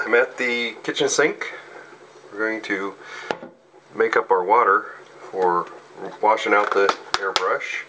I'm at the kitchen sink. We're going to make up our water for washing out the airbrush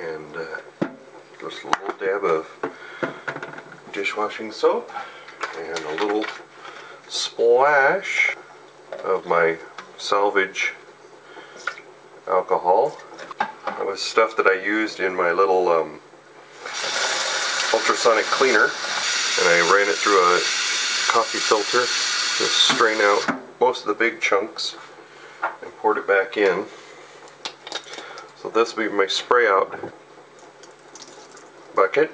and uh, just a little dab of dishwashing soap and a little splash of my salvage alcohol. That was stuff that I used in my little um, ultrasonic cleaner and I ran it through a coffee filter to strain out most of the big chunks and pour it back in. So this will be my spray out bucket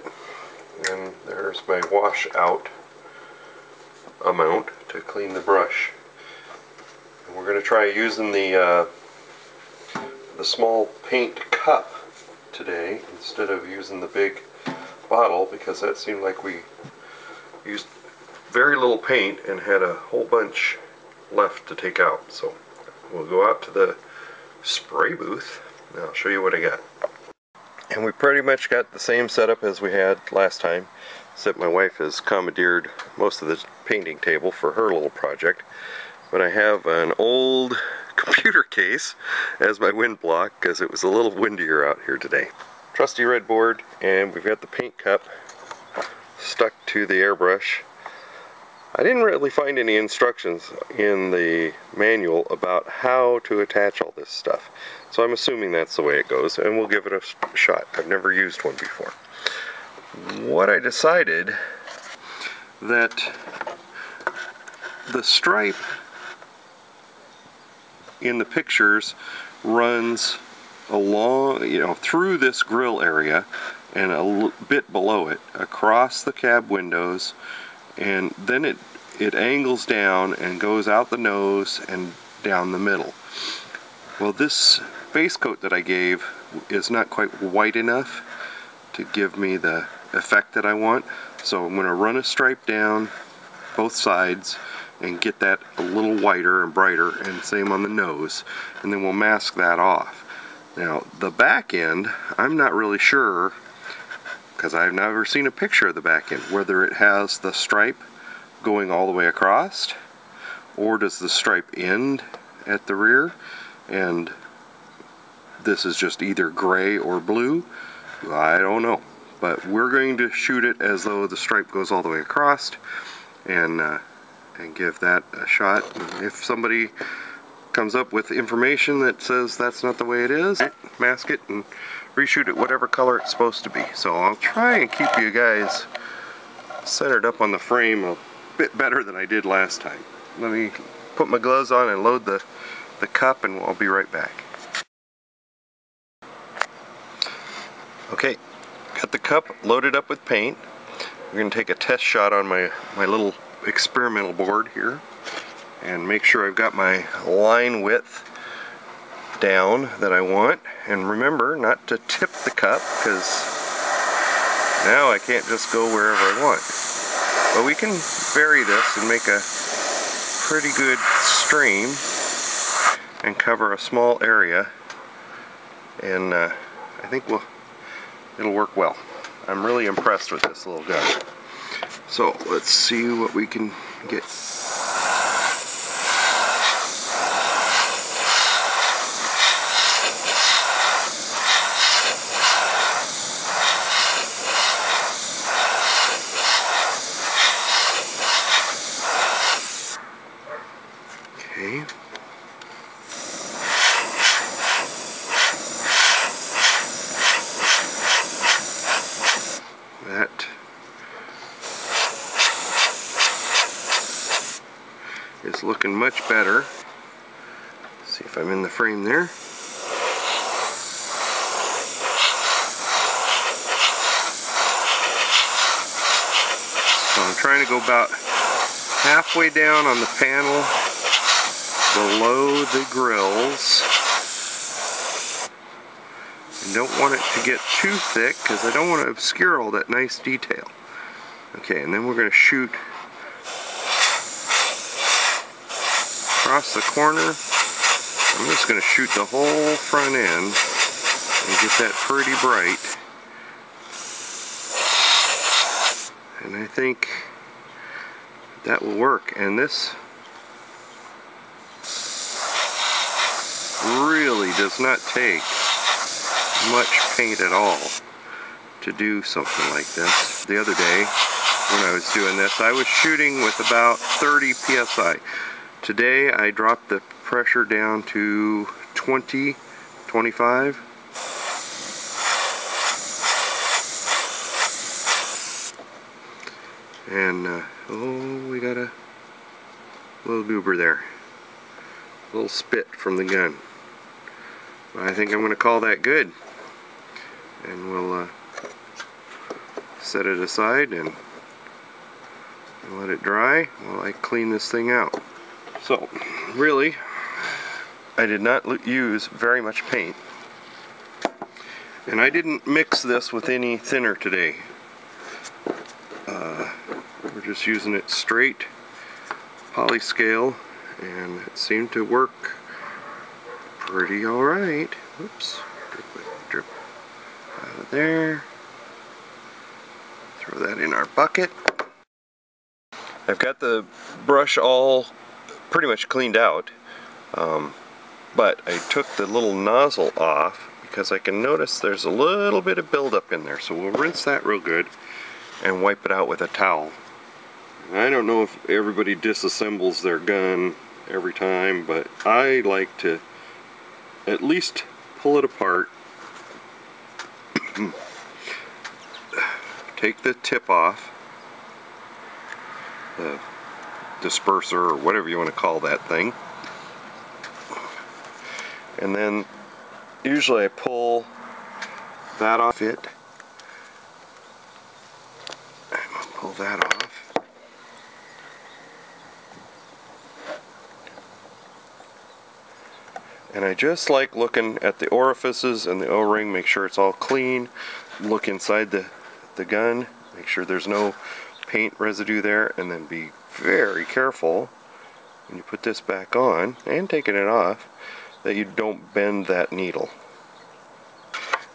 and there's my wash out amount to clean the brush. And we're going to try using the uh, the small paint cup today instead of using the big bottle because that seemed like we used very little paint and had a whole bunch left to take out. So we'll go out to the spray booth and I'll show you what I got. And we pretty much got the same setup as we had last time, except my wife has commandeered most of the painting table for her little project. But I have an old computer case as my wind block because it was a little windier out here today. Trusty red board and we've got the paint cup stuck to the airbrush. I didn't really find any instructions in the manual about how to attach all this stuff. So I'm assuming that's the way it goes and we'll give it a shot. I've never used one before. What I decided that the stripe in the pictures runs along, you know, through this grill area and a bit below it across the cab windows and then it it angles down and goes out the nose and down the middle. Well this base coat that I gave is not quite white enough to give me the effect that I want so I'm going to run a stripe down both sides and get that a little whiter and brighter and same on the nose and then we'll mask that off. Now the back end I'm not really sure because I've never seen a picture of the back end whether it has the stripe going all the way across or does the stripe end at the rear and this is just either gray or blue I don't know but we're going to shoot it as though the stripe goes all the way across and uh, and give that a shot. If somebody comes up with information that says that's not the way it is, mask it and reshoot it whatever color it's supposed to be. So I'll try and keep you guys centered up on the frame a bit better than I did last time. Let me put my gloves on and load the, the cup and I'll be right back. Okay, got the cup loaded up with paint. We're going to take a test shot on my, my little experimental board here and make sure I've got my line width down that I want. And remember not to tip the cup because now I can't just go wherever I want. But we can vary this and make a pretty good stream and cover a small area. And uh, I think we'll it'll work well. I'm really impressed with this little gun so let's see what we can get. Okay. is looking much better. Let's see if I'm in the frame there. So I'm trying to go about halfway down on the panel below the grills. I don't want it to get too thick because I don't want to obscure all that nice detail. Okay, and then we're going to shoot across the corner. I'm just going to shoot the whole front end and get that pretty bright. And I think that will work. And this really does not take much paint at all to do something like this. The other day when I was doing this, I was shooting with about 30 psi. Today I dropped the pressure down to 20, 25. And, uh, oh, we got a little goober there. A little spit from the gun. I think I'm going to call that good. And we'll uh, set it aside and, and let it dry while I clean this thing out. So, really, I did not use very much paint. And I didn't mix this with any thinner today. Uh, we're just using it straight Polly Scale and it seemed to work pretty alright. Oops. Drip, drip out of there. Throw that in our bucket. I've got the brush all pretty much cleaned out. Um, but I took the little nozzle off because I can notice there's a little bit of buildup in there. So we'll rinse that real good and wipe it out with a towel. I don't know if everybody disassembles their gun every time, but I like to at least pull it apart, take the tip off, the disperser or whatever you want to call that thing, and then usually I pull that off it, pull that off. And I just like looking at the orifices and the O-ring, make sure it's all clean. Look inside the, the gun, make sure there's no paint residue there, and then be very careful when you put this back on, and taking it off, that you don't bend that needle.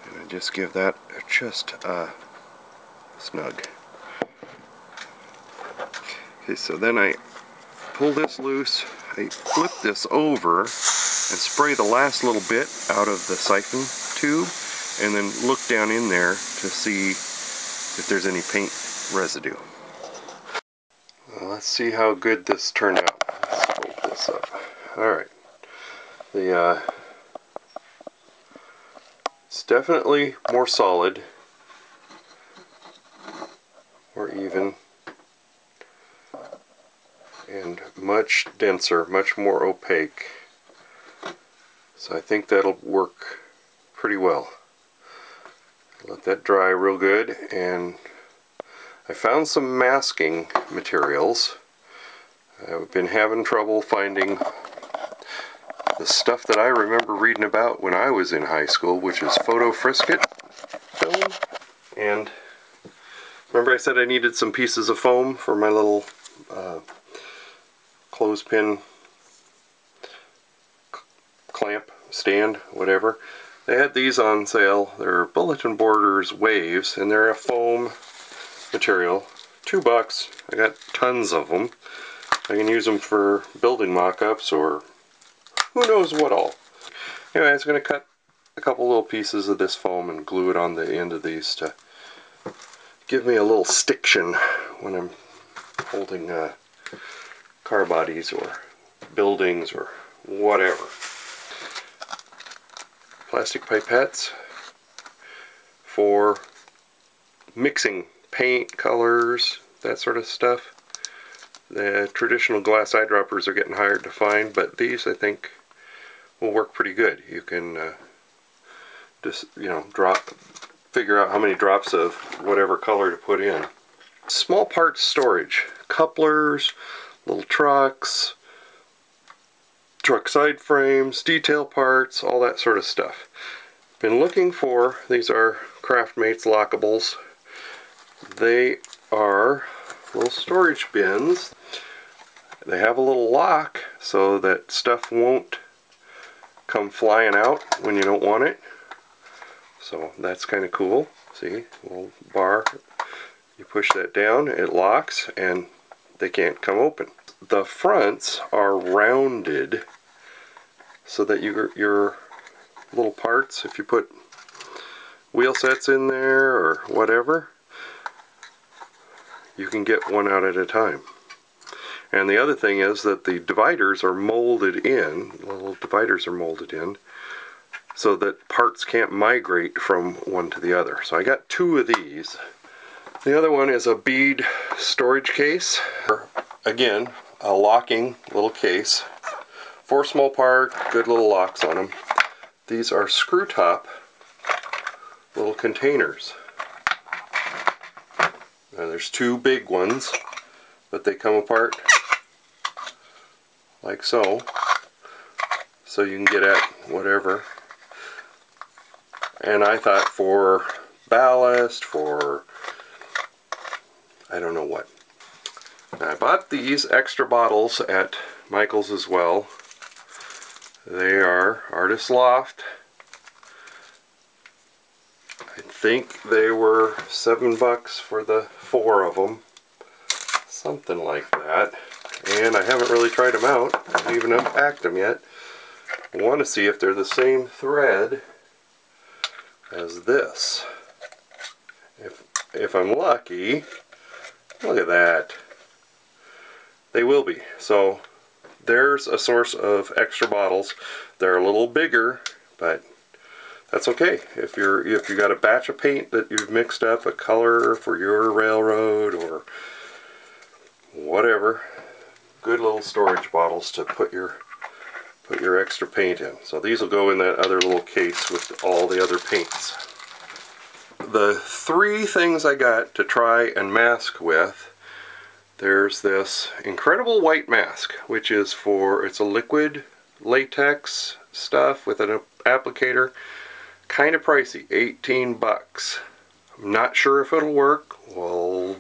And I just give that just uh, snug. Okay, so then I pull this loose, I flip this over, and spray the last little bit out of the siphon tube and then look down in there to see if there's any paint residue. Let's see how good this turned out. Let's this up. Alright. The uh, it's definitely more solid, more even, and much denser, much more opaque. So I think that'll work pretty well. Let that dry real good and I found some masking materials. I've been having trouble finding the stuff that I remember reading about when I was in high school, which is photo frisket film. And remember I said I needed some pieces of foam for my little uh, clothespin clamp, stand, whatever. They had these on sale. They're Bulletin Borders Waves, and they're a foam material. Two bucks. I got tons of them. I can use them for building mock-ups or who knows what all. Anyway, I going to cut a couple little pieces of this foam and glue it on the end of these to give me a little stiction when I'm holding uh, car bodies or buildings or whatever plastic pipettes for mixing paint, colors, that sort of stuff. The traditional glass eyedroppers are getting hard to find, but these I think will work pretty good. You can uh, just, you know, drop, figure out how many drops of whatever color to put in. Small parts storage, couplers, little trucks, truck side frames, detail parts, all that sort of stuff. Been looking for, these are Craftmates lockables. They are little storage bins. They have a little lock so that stuff won't come flying out when you don't want it. So that's kind of cool. See, little bar, you push that down, it locks, and they can't come open. The fronts are rounded so that your, your little parts, if you put wheel sets in there or whatever, you can get one out at a time. And the other thing is that the dividers are molded in, little dividers are molded in, so that parts can't migrate from one to the other. So I got two of these. The other one is a bead storage case. Again, a locking little case. Four small part, good little locks on them. These are screw top little containers. Now there's two big ones, but they come apart like so. So you can get at whatever. And I thought for ballast, for I don't know what. I bought these extra bottles at Michaels as well. They are Artist Loft. I think they were seven bucks for the four of them. Something like that. And I haven't really tried them out. I haven't even unpacked them yet. I want to see if they're the same thread as this. If, if I'm lucky, look at that. They will be. So there's a source of extra bottles. They're a little bigger, but that's okay. If you're if you got a batch of paint that you've mixed up, a color for your railroad or whatever, good little storage bottles to put your put your extra paint in. So these will go in that other little case with all the other paints. The three things I got to try and mask with there's this incredible white mask, which is for, it's a liquid latex stuff with an applicator. Kind of pricey, 18 bucks. I'm not sure if it'll work. We'll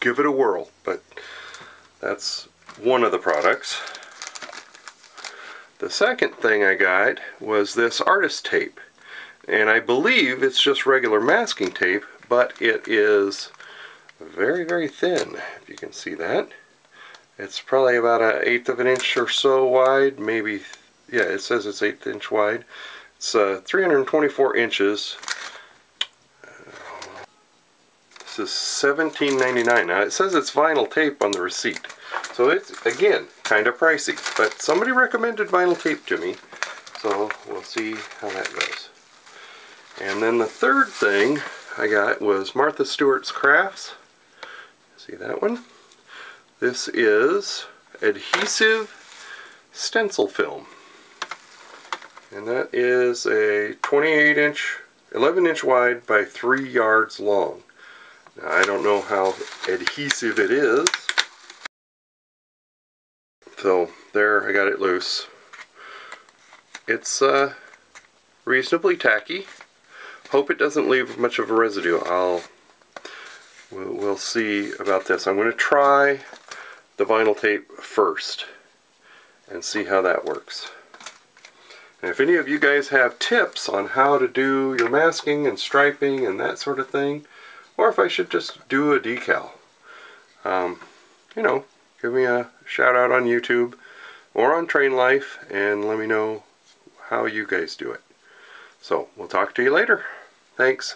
give it a whirl, but that's one of the products. The second thing I got was this artist tape. And I believe it's just regular masking tape, but it is very, very thin, if you can see that. It's probably about an eighth of an inch or so wide, maybe, yeah, it says it's eighth inch wide. It's uh, 324 inches. This is 17.99. Now it says it's vinyl tape on the receipt. So it's, again, kind of pricey. But somebody recommended vinyl tape to me. So we'll see how that goes. And then the third thing I got was Martha Stewart's Crafts. See that one? This is adhesive stencil film. And that is a 28 inch, 11 inch wide by 3 yards long. Now I don't know how adhesive it is. So there, I got it loose. It's uh, reasonably tacky. Hope it doesn't leave much of a residue. I'll we'll, we'll see about this. I'm going to try the vinyl tape first and see how that works. And if any of you guys have tips on how to do your masking and striping and that sort of thing, or if I should just do a decal, um, you know, give me a shout out on YouTube or on Train Life and let me know how you guys do it. So, we'll talk to you later. Thanks.